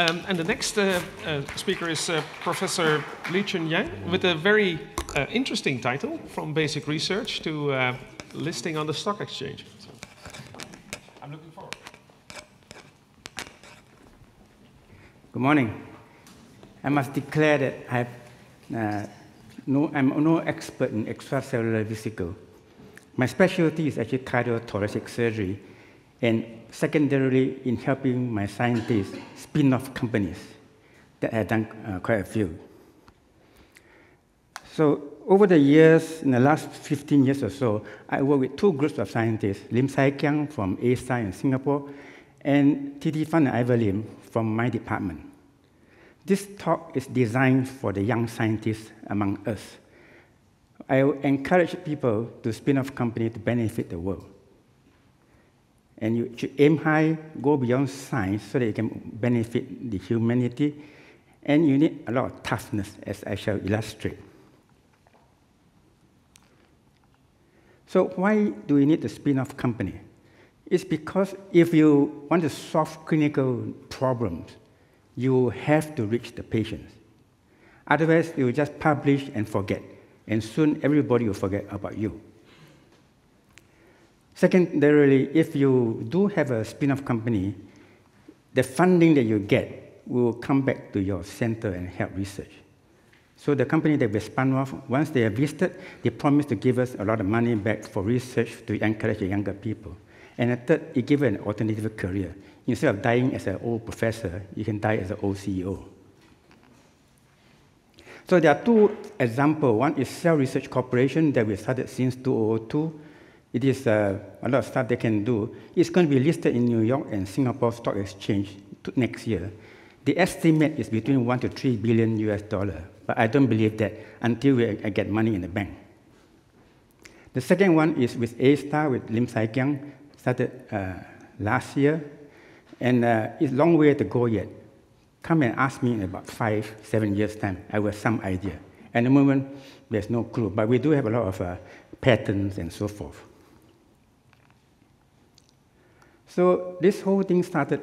Um, and the next uh, uh, speaker is uh, Professor Lee Chuen Neng with a very uh, interesting title from basic research to uh, listing on the stock exchange. So, I'm looking forward. Good morning. I must declare that I have, uh, no, I'm no expert in extracellular vesicle. My specialty is actually cardiothoracic surgery, and secondarily in helping my scientists spin off companies that I have done uh, quite a few. So, over the years, in the last 15 years or so, I worked with two groups of scientists Lim Sai Kiang from ASI in Singapore, and T.T. Phan and Ivor Lim from my department. This talk is designed for the young scientists among us. I encourage people to spin off company to benefit the world. And you should aim high, go beyond science so that you can benefit the humanity. And you need a lot of toughness, as I shall illustrate. So why do we need to spin off company? It's because if you want to solve clinical problems, you have to reach the patients. Otherwise, you will just publish and forget, and soon everybody will forget about you. Secondarily, if you do have a spin-off company, the funding that you get will come back to your center and help research. So the company that we spun off, once they are listed, they promise to give us a lot of money back for research to encourage the younger people. And the third, it gives an alternative career. Instead of dying as an old professor, you can die as an old CEO. So there are two examples. One is Cell Research Corporation that we started since 2002. It is uh, a lot of stuff they can do. It's going to be listed in New York and Singapore Stock Exchange next year. The estimate is between one to three billion US dollar, but I don't believe that until we get money in the bank. The second one is with A-Star, with Lim Sai Kiang, started uh, last year, and uh, it's a long way to go yet. Come and ask me in about five, seven years' time. I will have some idea. At the moment, there's no clue, but we do have a lot of uh, patents and so forth. So this whole thing started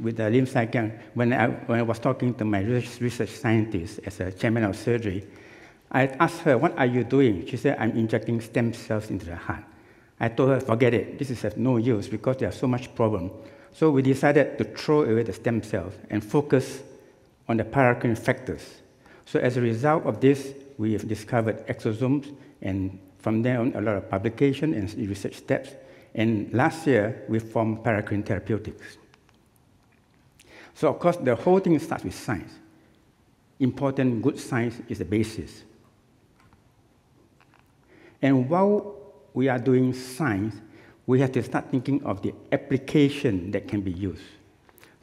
with Lim Sai Kiang when I, when I was talking to my research scientist as a chairman of surgery. I asked her, what are you doing? She said, I'm injecting stem cells into the heart. I told her, forget it. This is of no use because there's so much problem. So we decided to throw away the stem cells and focus on the paracrine factors. So as a result of this, we have discovered exosomes, and from there on, a lot of publication and research steps and last year, we formed Paracrine Therapeutics. So, of course, the whole thing starts with science. Important, good science is the basis. And while we are doing science, we have to start thinking of the application that can be used.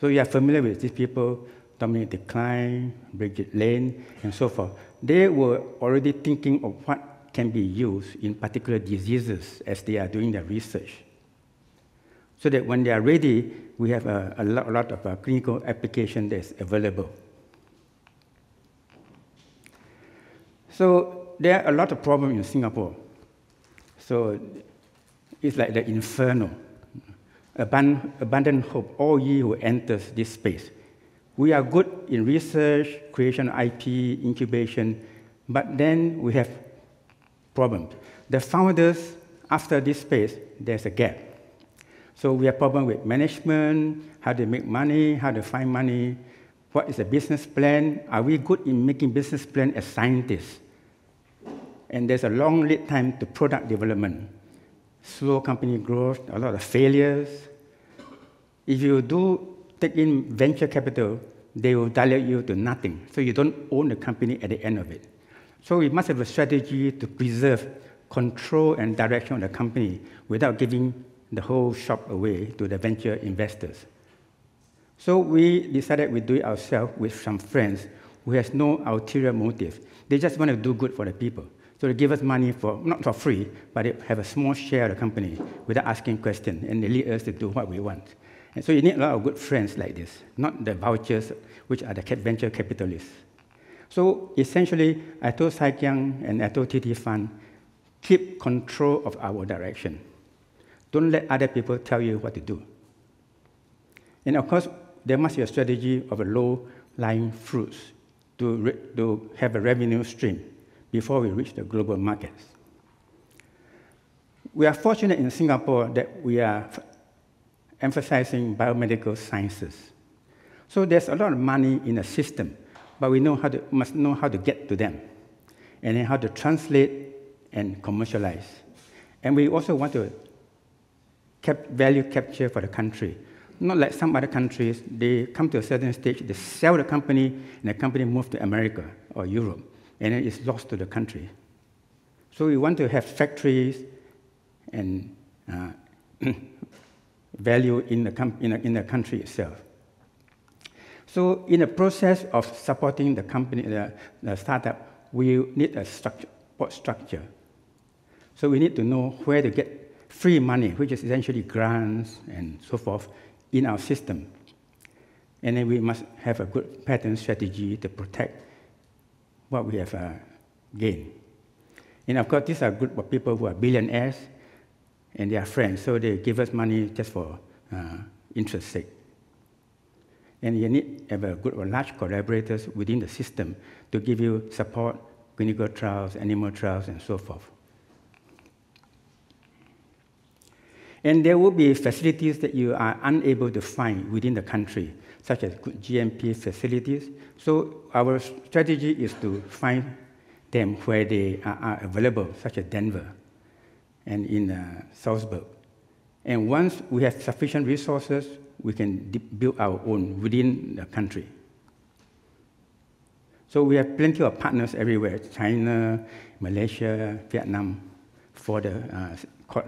So you are familiar with these people, Dominic Decline, Birgitte Lane, and so forth. They were already thinking of what can be used in particular diseases as they are doing their research. So that when they are ready, we have a, a, lot, a lot, of uh, clinical application that's available. So there are a lot of problems in Singapore. So it's like the inferno. Abandon, abandon hope, all ye who enters this space. We are good in research, creation IP, incubation, but then we have problems. The founders, after this space, there's a gap. So we have problem with management, how to make money, how to find money, what is a business plan, are we good in making business plan as scientists? And there's a long lead time to product development. Slow company growth, a lot of failures. If you do take in venture capital, they will dilute you to nothing. So you don't own the company at the end of it. So we must have a strategy to preserve control and direction of the company without giving the whole shop away to the venture investors. So we decided we do it ourselves with some friends who has no ulterior motive. They just want to do good for the people. So they give us money for, not for free, but they have a small share of the company without asking questions, and they lead us to do what we want. And so you need a lot of good friends like this, not the vouchers, which are the venture capitalists. So essentially, I told Sai and I told TT Phan, keep control of our direction. Don't let other people tell you what to do. And of course, there must be a strategy of a low-lying fruits to, to have a revenue stream before we reach the global markets. We are fortunate in Singapore that we are emphasizing biomedical sciences. So there's a lot of money in the system, but we know how to, must know how to get to them, and then how to translate and commercialize. And we also want to cap value capture for the country. Not like some other countries, they come to a certain stage, they sell the company, and the company moves to America or Europe, and then it's lost to the country. So we want to have factories and uh, value in the, in, the, in the country itself. So in the process of supporting the company, the, the startup, we need a structure, structure. So we need to know where to get free money, which is essentially grants and so forth, in our system. And then we must have a good patent strategy to protect what we have uh, gained. And of course, these are group of people who are billionaires and they are friends, so they give us money just for uh, interest sake. And you need have a good or large collaborators within the system to give you support, clinical trials, animal trials, and so forth. And there will be facilities that you are unable to find within the country, such as GMP facilities. So our strategy is to find them where they are, available, such as Denver and in uh, Salzburg. And once we have sufficient resources, we can build our own within the country. So we have plenty of partners everywhere, China, Malaysia, Vietnam, for the uh,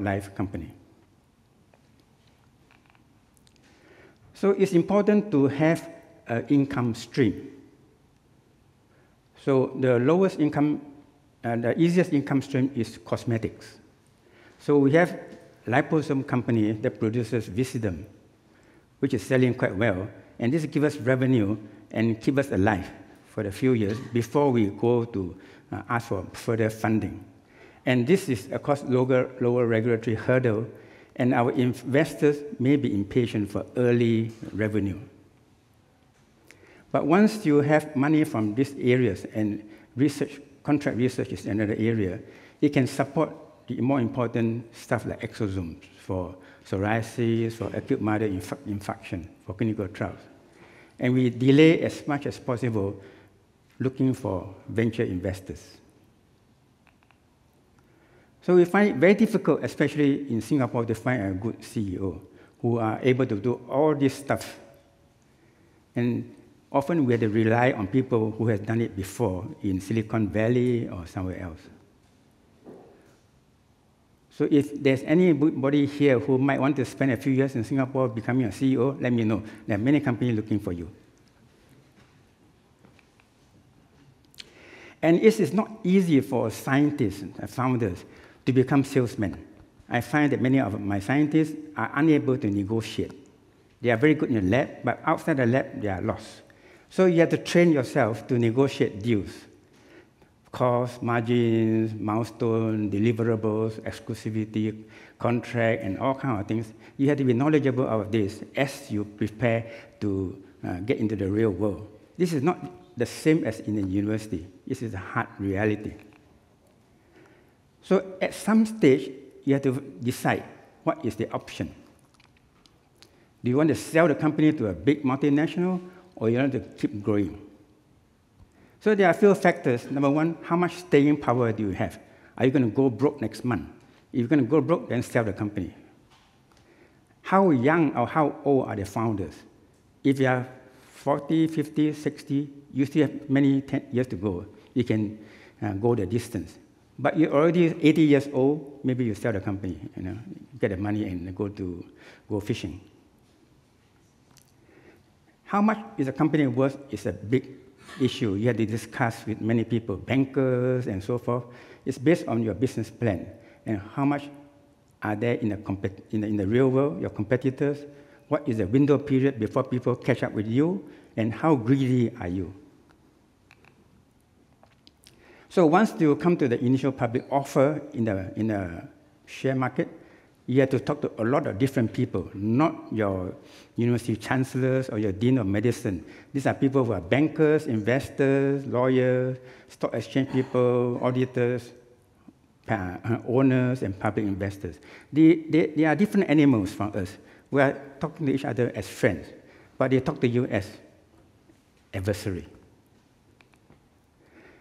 Life company. So it's important to have an income stream. So the lowest income, uh, the easiest income stream is cosmetics. So we have liposome company that produces Visiderm, which is selling quite well, and this gives us revenue and keep us alive for a few years before we go to uh, ask for further funding. And this is, of course, lower, lower regulatory hurdle and our investors may be impatient for early revenue. But once you have money from these areas and research, contract research is another area, it can support the more important stuff like exosomes for psoriasis, for acute myeloid inf infection, for clinical trials. And we delay as much as possible looking for venture investors. So we find it very difficult, especially in Singapore, to find a good CEO who are able to do all this stuff. And often we have to rely on people who have done it before in Silicon Valley or somewhere else. So if there's anybody here who might want to spend a few years in Singapore becoming a CEO, let me know. There are many companies looking for you. And it is not easy for scientists, uh, founders, to become salesmen. I find that many of my scientists are unable to negotiate. They are very good in the lab, but outside the lab, they are lost. So you have to train yourself to negotiate deals. Cost, margins, milestone, deliverables, exclusivity, contract, and all kinds of things. You have to be knowledgeable of this as you prepare to uh, get into the real world. This is not the same as in the university. This is a hard reality. So at some stage, you have to decide what is the option. Do you want to sell the company to a big multinational or you want to keep growing? So there are a few factors. Number one, how much staying power do you have? Are you going to go broke next month? If you're going to go broke, then sell the company. How young or how old are the founders? If you are 40, 50, 60, you still have many years to go. You can uh, go the distance. But you're already 80 years old, maybe you sell the company, you know, get the money and go to go fishing. How much is a company worth is a big issue. You have to discuss with many people, bankers and so forth. It's based on your business plan and how much are there in the, in the, in the real world, your competitors, what is the window period before people catch up with you, and how greedy are you? So once you come to the initial public offer in the, in the share market, you have to talk to a lot of different people, not your university chancellors or your dean of medicine. These are people who are bankers, investors, lawyers, stock exchange people, auditors, uh, owners, and public investors. They, they, they are different animals from us. We are talking to each other as friends, but they talk to you as adversary.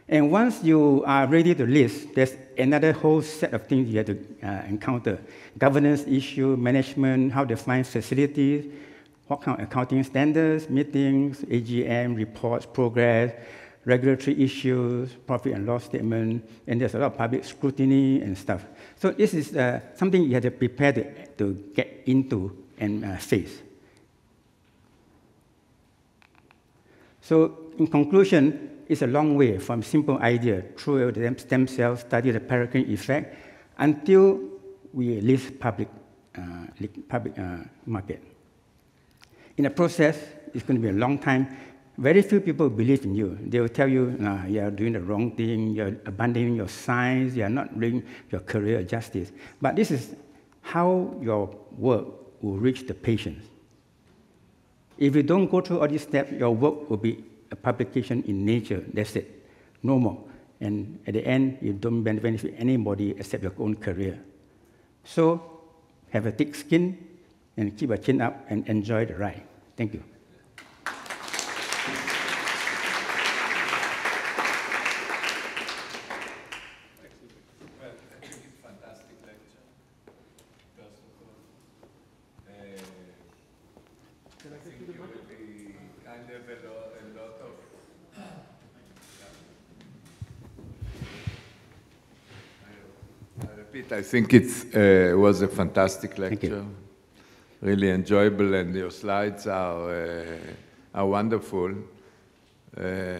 And once you are ready to list, there's another whole set of things you have to uh, encounter. Governance issue, management, how to find facilities, what kind of accounting standards, meetings, AGM, reports, progress, regulatory issues, profit and loss statement, and there's a lot of public scrutiny and stuff. So this is uh, something you have to prepare to, to get into and uh, face. So in conclusion, it's a long way from simple idea through the stem cells, study the paracrine effect, until we list public, uh, public uh, market. In the process, it's going to be a long time. Very few people believe in you. They will tell you, nah, you are doing the wrong thing, you're abandoning your science, you are not doing your career justice. But this is how your work will reach the patients. If you don't go through all these steps, your work will be a publication in Nature. That's it. No more. And at the end, you don't benefit anybody except your own career. So have a thick skin and keep a chin up and enjoy the ride. Thank you. I think it uh, was a fantastic lecture, really enjoyable, and your slides are, uh, are wonderful. Uh,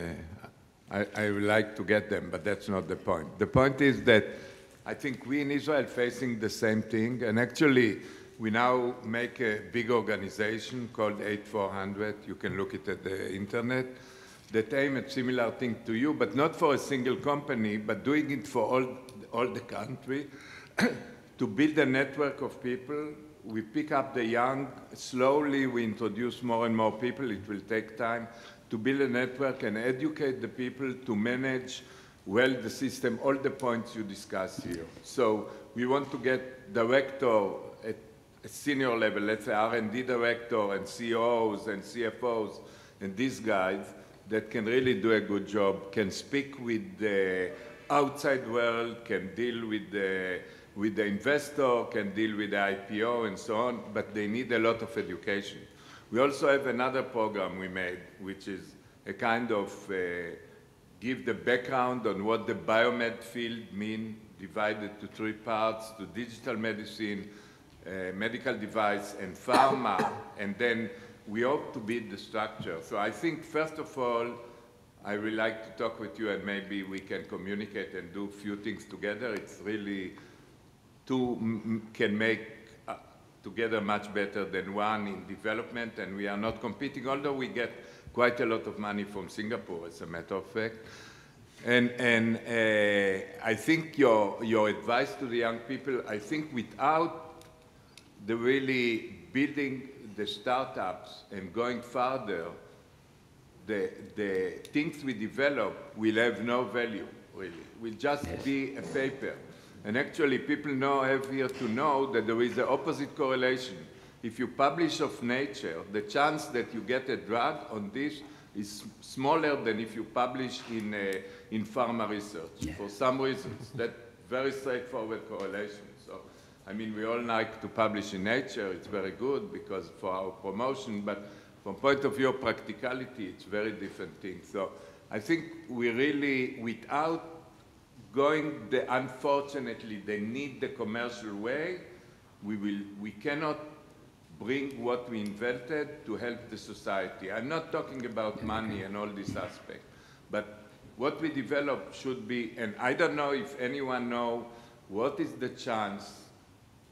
I, I would like to get them, but that's not the point. The point is that I think we in Israel facing the same thing, and actually we now make a big organization called 8400. You can look it at the internet that aim at similar thing to you, but not for a single company, but doing it for all, all the country. to build a network of people. We pick up the young. Slowly, we introduce more and more people. It will take time to build a network and educate the people to manage well the system, all the points you discuss here. So we want to get director at a senior level, let's say R&D director and CEOs and CFOs and these guys that can really do a good job, can speak with the outside world, can deal with the with the investor, can deal with the IPO and so on, but they need a lot of education. We also have another program we made, which is a kind of uh, give the background on what the biomed field mean, divided to three parts, to digital medicine, uh, medical device, and pharma, and then we hope to build the structure. So I think, first of all, I would like to talk with you and maybe we can communicate and do a few things together. It's really two can make uh, together much better than one in development, and we are not competing, although we get quite a lot of money from Singapore, as a matter of fact. And, and uh, I think your, your advice to the young people, I think without the really building the startups and going further, the, the things we develop will have no value, really. Will just yes. be a paper. And actually, people know, have here to know that there is an opposite correlation. If you publish of nature, the chance that you get a drug on this is smaller than if you publish in, uh, in pharma research yeah. for some reasons. that very straightforward correlation. So, I mean, we all like to publish in nature. It's very good because for our promotion, but from point of view of practicality, it's very different thing. So I think we really, without going the, unfortunately, they need the commercial way. We, will, we cannot bring what we invented to help the society. I'm not talking about money and all these aspects, but what we develop should be, and I don't know if anyone know what is the chance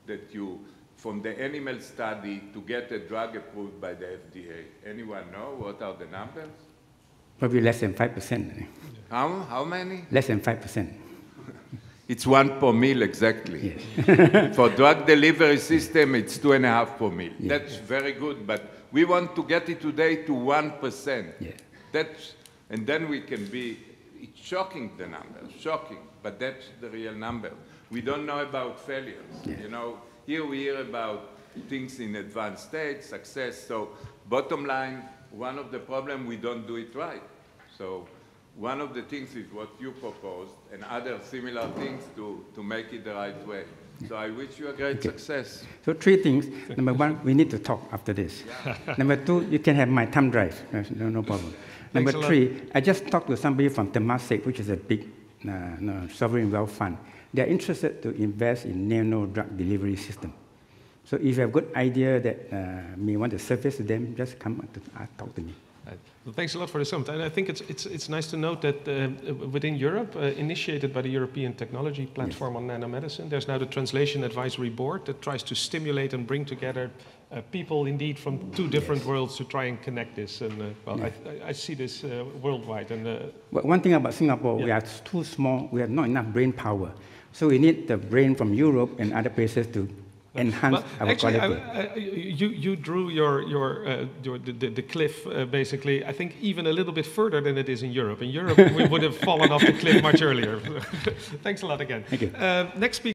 that you, from the animal study, to get a drug approved by the FDA. Anyone know what are the numbers? Probably less than 5%. Eh? How, how many? Less than 5%. It's one per mil exactly. Yes. For drug delivery system, it's two and a half per mil. That's very good, but we want to get it today to one percent. Yeah. That's, and then we can be. It's shocking the number, shocking, but that's the real number. We don't know about failures. You know, here we hear about things in advanced state, success. So, bottom line, one of the problem we don't do it right. So, one of the things is what you proposed, and other similar things to, to make it the right way. So I wish you a great success. So three things. Number one, we need to talk after this. Number two, you can have my thumb drive. No, no problem. Number three, I just talked to somebody from Temasek, which is a big uh, no, sovereign wealth fund. They're interested to invest in nano drug delivery system. So if you have good idea that uh, may want to surface to them, just come to, uh, talk to me. Right. Well, thanks a lot for the summit. And I think it's, it's, it's nice to note that uh, within Europe, uh, initiated by the European Technology Platform on Nanomedicine, there's now the Translation Advisory Board that tries to stimulate and bring together uh, people indeed from two different worlds to try and connect this. And uh, well, I, I, I see this uh, worldwide. And uh, But one thing about Singapore, we are too small, we have not enough brain power. So we need the brain from Europe and other places to enhance well, our actually, I, quality. I, you, you drew your, your, uh, your the, the, the cliff uh, basically, I think, even a little bit further than it is in Europe. In Europe, we would have fallen off the cliff much earlier. Thanks a lot again. Thank you. Uh, next speaker.